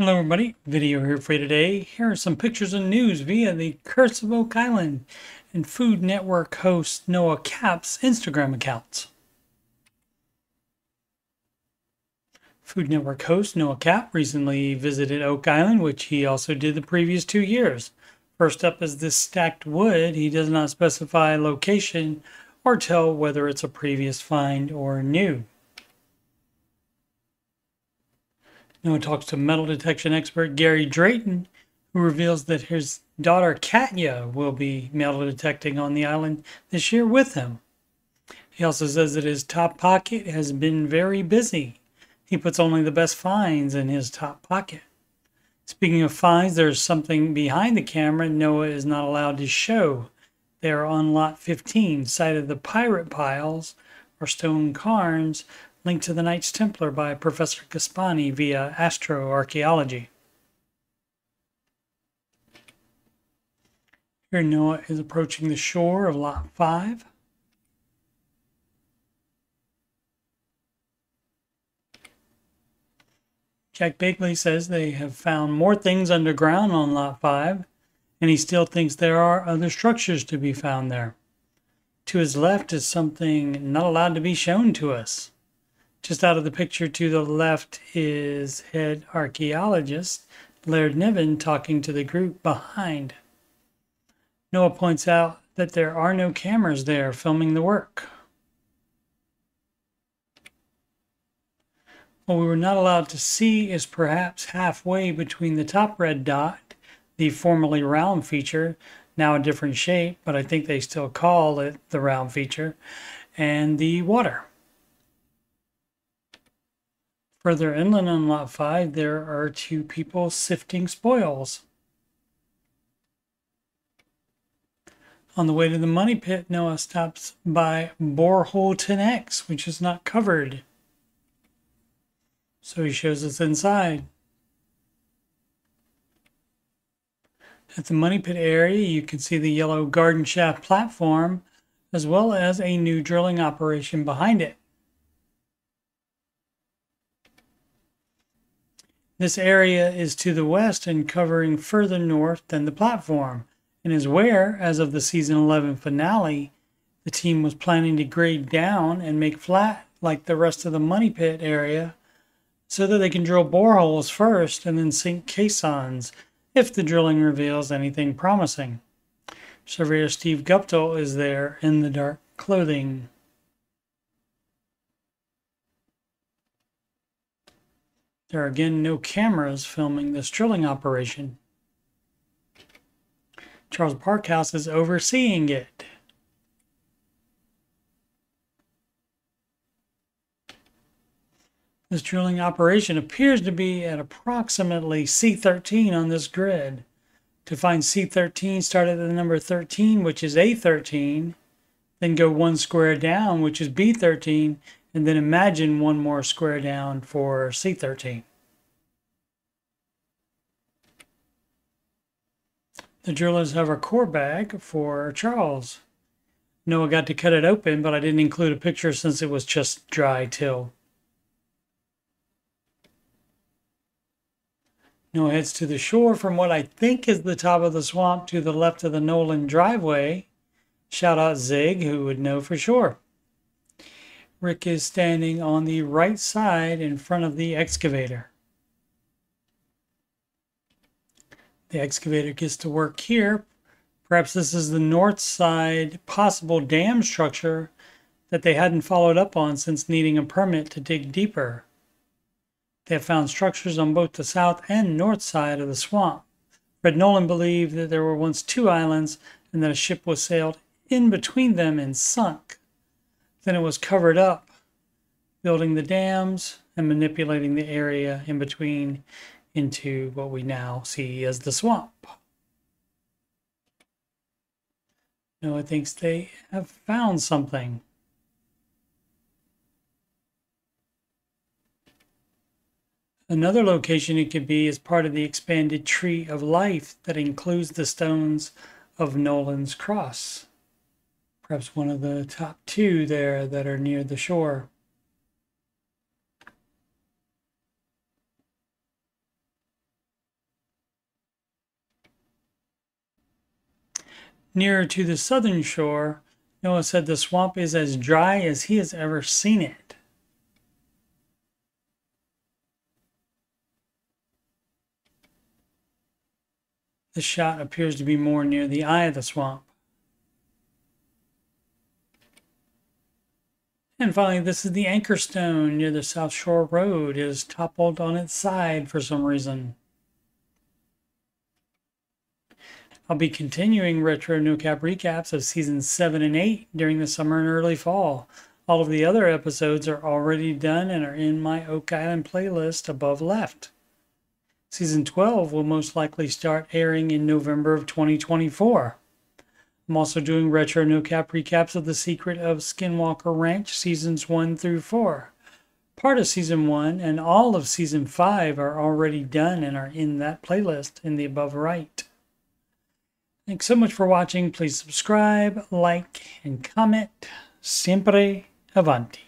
Hello everybody, video here for you today. Here are some pictures and news via the Curse of Oak Island and Food Network host Noah Cappe's Instagram accounts. Food Network host Noah Cappe recently visited Oak Island, which he also did the previous two years. First up is this stacked wood. He does not specify location or tell whether it's a previous find or new. Noah talks to metal detection expert Gary Drayton, who reveals that his daughter Katya will be metal detecting on the island this year with him. He also says that his top pocket has been very busy. He puts only the best finds in his top pocket. Speaking of finds, there's something behind the camera Noah is not allowed to show. They are on lot 15, site of the pirate piles or stone cairns linked to the Knights Templar by Professor Gaspani via astroarchaeology. Here Noah is approaching the shore of Lot 5. Jack Begley says they have found more things underground on Lot 5, and he still thinks there are other structures to be found there. To his left is something not allowed to be shown to us. Just out of the picture to the left is head archaeologist Laird Niven talking to the group behind. Noah points out that there are no cameras there filming the work. What we were not allowed to see is perhaps halfway between the top red dot, the formerly round feature, now a different shape, but I think they still call it the round feature, and the water. Further inland on Lot 5, there are two people sifting spoils. On the way to the money pit, Noah stops by Borehole 10X, which is not covered. So he shows us inside. At the money pit area, you can see the yellow garden shaft platform, as well as a new drilling operation behind it. This area is to the west and covering further north than the platform, and is where, as of the season 11 finale, the team was planning to grade down and make flat like the rest of the money pit area so that they can drill boreholes first and then sink caissons if the drilling reveals anything promising. Surveyor Steve Guptill is there in the dark clothing. There are again no cameras filming this drilling operation. Charles Barkhouse is overseeing it. This drilling operation appears to be at approximately C13 on this grid. To find C13, start at the number 13, which is A13, then go one square down, which is B13, and then imagine one more square down for C13. The drillers have a core bag for Charles. Noah got to cut it open, but I didn't include a picture since it was just dry till. Noah heads to the shore from what I think is the top of the swamp to the left of the Nolan driveway. Shout out Zig, who would know for sure. Rick is standing on the right side in front of the excavator. The excavator gets to work here. Perhaps this is the north side possible dam structure that they hadn't followed up on since needing a permit to dig deeper. They have found structures on both the south and north side of the swamp. Fred Nolan believed that there were once two islands and that a ship was sailed in between them and sunk. Then it was covered up, building the dams and manipulating the area in between into what we now see as the swamp. Noah thinks they have found something. Another location it could be is part of the expanded tree of life that includes the stones of Nolan's cross perhaps one of the top two there that are near the shore. Nearer to the southern shore, Noah said the swamp is as dry as he has ever seen it. The shot appears to be more near the eye of the swamp. And finally, this is the anchor stone near the South Shore Road. It is toppled on its side for some reason. I'll be continuing retro NoCap recaps of seasons 7 and 8 during the summer and early fall. All of the other episodes are already done and are in my Oak Island playlist above left. Season 12 will most likely start airing in November of 2024. I'm also doing retro no cap recaps of The Secret of Skinwalker Ranch seasons 1 through 4. Part of season 1 and all of season 5 are already done and are in that playlist in the above right. Thanks so much for watching. Please subscribe, like, and comment. Sempre avanti.